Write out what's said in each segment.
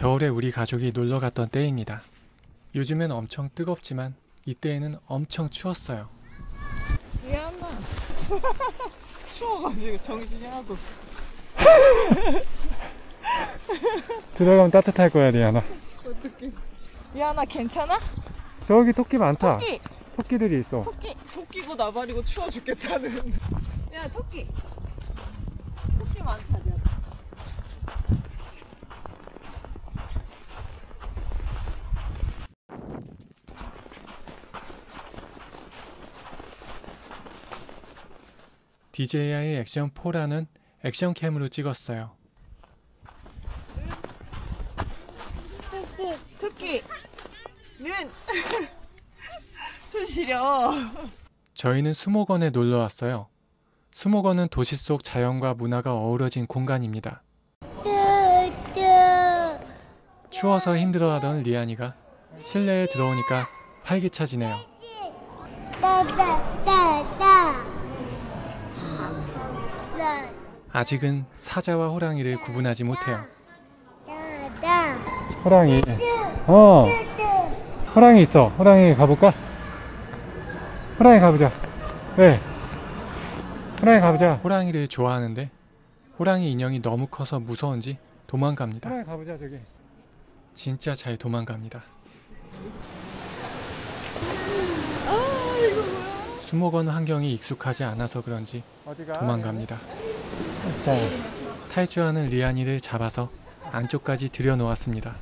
겨울에 우리 가족이 놀러 갔던 때입니다. 요즘엔 엄청 뜨겁지만 이때에는 엄청 추웠어요. 미안하. 추워가지고 정신이 하나도. 들어가면 따뜻할 거야, 리아나. 어떡해. 미안하 괜찮아? 저기 토끼 많다. 토끼. 토끼들이 있어. 토끼. 토끼고 나발이고 추워 죽겠다는. 야 토끼. 토끼 많다 DJI의 액션 4라는 액션캠으로 찍었어요. 토끼. 는. 손 시려. 저희는 수목원에 놀러 왔어요. 수목원은 도시 속 자연과 문화가 어우러진 공간입니다. 추워서 힘들어하던 리안이가 실내에 들어오니까 활기차지네요. 아직은 사자와 호랑이를 구분하지 못해요. 호랑이. 어. 호랑이 있어. 호랑이 가볼까? 호랑이 가보자. 네. 호랑이 가보자. 호랑이를 좋아하는데 호랑이 인형이 너무 커서 무서운지 도망갑니다. 호랑이 가보자 저기. 진짜 잘 도망갑니다. 수목원 환경이 익숙하지 않아서 그런지 도망갑니다. 자, 탈주하는 리안이를 잡아서 안쪽까지 들여놓았습니다.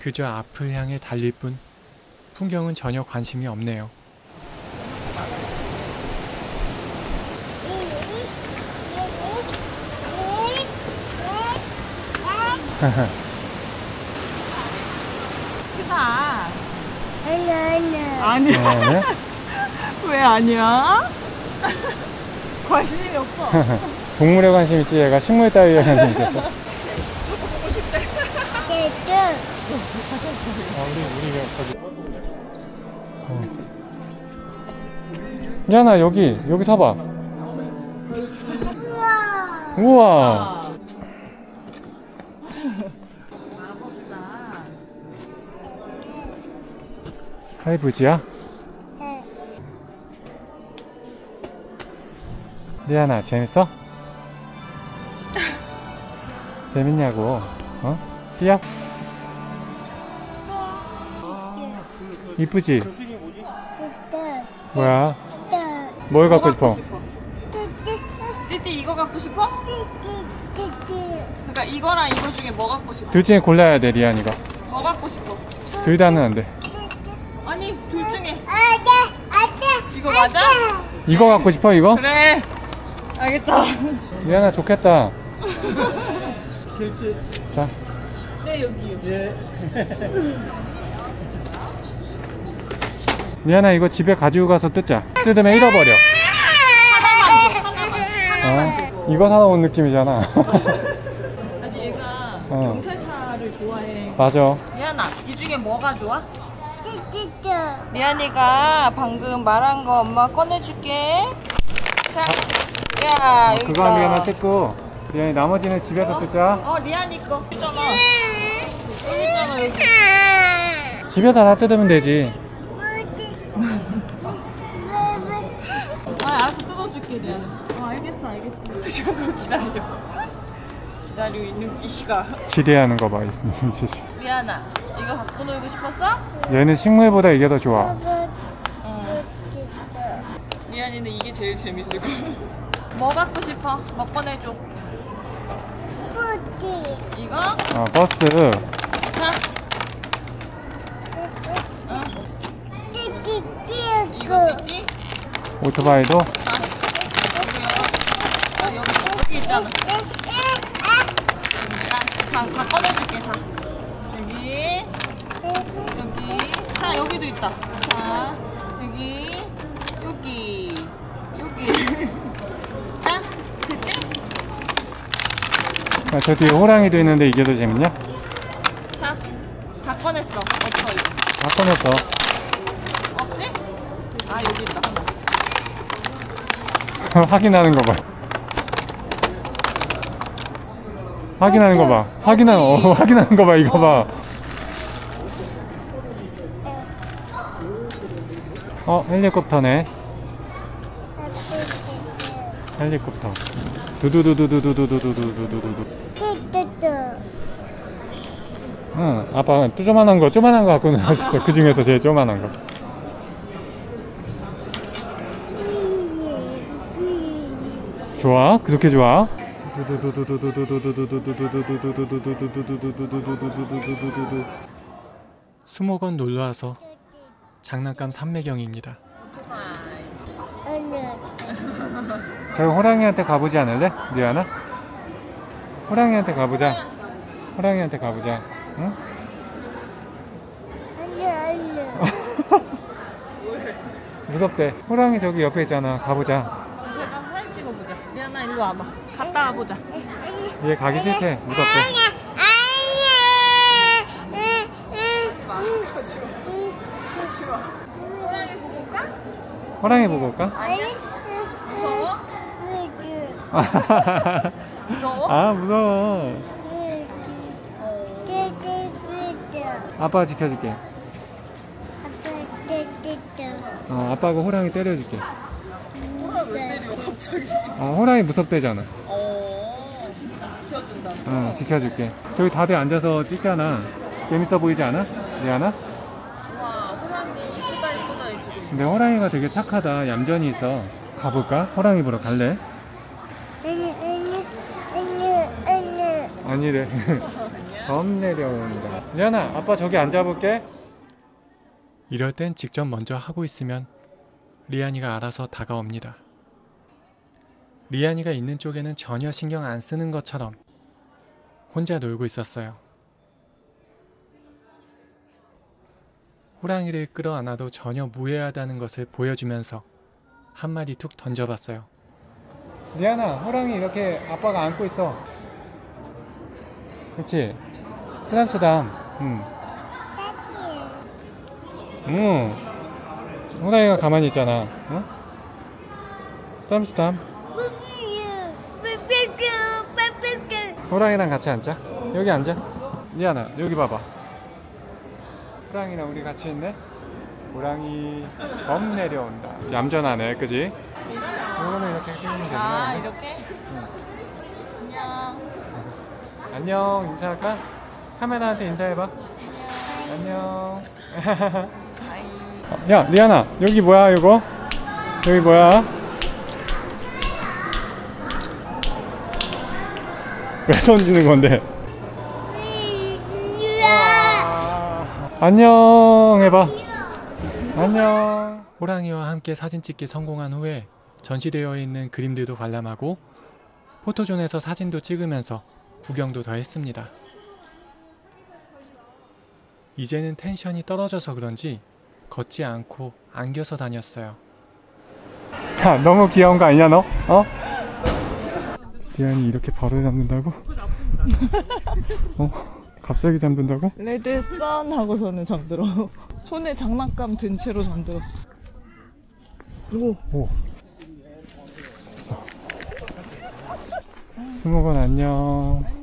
그저 앞을 향해 달릴 뿐 풍경은 전혀 관심이 없네요. 크다. 아니 네. 왜 아니야? 관심이 없어. 동물에 관심 있지 얘가 식물 따위에 관심 있겠어. 저거 보고 싶대. 아, 우리 우리 저기. 어. 야나 여기 여기 서봐. 우와. 하이브지야? 리아나 재밌어? 재밌냐고? 어? 띠야? 이쁘지? 뭐야? 뭘 갖고 싶어? 띠띠 이거 갖고 싶어? 그러니까 이거랑 이거 중에 뭐 갖고 싶어? 둘 중에 골라야 돼 리안이가 뭐 갖고 싶어? 둘 다는 안돼 이거 맞아? 이거 갖고 싶어 이거? 그래. 알겠다. 리안아 좋겠다 자네 여기요. 리안아 이거 집에 가지고 가서 뜯자 뜯으면 잃어버려 어? 이거 사다 온 느낌이잖아 아니 얘가 어. 경찰차를 좋아해. 맞아 리안아 이 중에 뭐가 좋아? 리안이가 방금 말한 거 엄마 꺼내줄게. 자, 야 여기 그거 있다. 뜯고 리안이 나머지는 집에서 뜯자 어 리안이 거 있잖아. 여기 있잖아 여기. 집에서 다 뜯으면 되지 아 알았어 뜯어줄게 리안이. 어 알겠어 알겠어. 저거 기다려. 기다리고 있는 지시가. 기대하는 거 봐, 진짜. 리안아 이거 갖고 놀고 싶었어? 얘는 식물보다 이게 더 좋아. 응. 리안이는 이게 제일 재밌을 거야. 뭐 갖고 싶어? 뭐 꺼내줘. 이거? 어, 버스. 자. 어? 이거 띠띠? 오토바이도. 자. 여기, 여기, 여기 있잖아. 자, 다 꺼내줄게, 자. 여기, 여기. 자, 여기도 있다. 자, 여기, 여기, 여기. 자, 됐지? 아, 저 뒤에 호랑이도 있는데 이게 더 재밌냐? 자, 다. 꺼냈어. 없어 이거. 다 꺼냈어. 없지? 아 여기 있다. 확인하는 거 봐. 확인하는 거 봐. 확인하는 어, 확인하는 거 봐. 이거 봐. 어 헬리콥터네. 헬리콥터. 두두두두두두두두두두두두. 응, 아빠 또 조만한 거, 조만한 거 갖고는 하셨어. 그 중에서 제일 조만한 거. 좋아? 그렇게 좋아? 수목원 놀러 와서 장난감 삼매경입니다. 저희 호랑이한테 가보지 않을래? 리아나? 호랑이한테 가보자. 호랑이한테 가보자. 응? 무섭대. 호랑이 저기 옆에 있잖아. 가보자. 제가 사진 찍어보자. 리안아 일로 와봐. 갔다 와보자. 얘 가기 싫대. 무섭대. 가지 마. 가지 마. 호랑이 보고 올까? 호랑이 보고 올까? 무서워? 무서워? 아 무서워. 어. 아빠가 지켜줄게. 어, 아빠가 호랑이 때려줄게. 호랑이 왜 때려 갑자기? 어, 호랑이 무섭대잖아. 어, 지켜줄게. 저기 다들 앉아서 찍잖아. 재밌어 보이지 않아? 리아나? 와 호랑이 이쁘다 이쁘다 지금. 근데 호랑이가 되게 착하다. 얌전히 있어. 가볼까? 호랑이 보러 갈래? 아니래. 범 내려온다. 리아나, 아빠 저기 앉아볼게. 이럴 땐 직접 먼저 하고 있으면 리안이가 알아서 다가옵니다. 리안이가 있는 쪽에는 전혀 신경 안 쓰는 것처럼 혼자 놀고 있었어요. 호랑이를 끌어안아도 전혀 무해하다는 것을 보여주면서 한마디 툭 던져봤어요. 리안아, 호랑이 이렇게 아빠가 안고 있어. 그치? 쓰담쓰담. 응. 응. 호랑이가 가만히 있잖아. 응? 쓰담쓰담. 호랑이랑 같이 앉자. 여기 앉아. 리안아, 여기 봐봐. 호랑이랑 우리 같이 있네. 호랑이 범 내려온다. 얌전하네, 그지? 이거는 이렇게 찍으면 되나? 아 이렇게? 안녕. 안녕, 인사할까? 카메라한테 인사해봐. 안녕. 어, 야, 리안아, 여기 뭐야, 이거? 여기 뭐야? 왜 던지는 건데? 안녕 해봐. 안녕. 호랑이와 함께 사진 찍기 성공한 후에 전시되어 있는 그림들도 관람하고 포토존에서 사진도 찍으면서 구경도 더 했습니다. 이제는 텐션이 떨어져서 그런지 걷지 않고 안겨서 다녔어요. 야, 너무 귀여운 거 아니냐 너? 어? 디안이 이렇게 바로 잡는다고? 어? 갑자기 잠든다고? 레드 썬 하고서는 잠들어. 손에 장난감 든 채로 잠들었어. 오. 오. 스모건 안녕.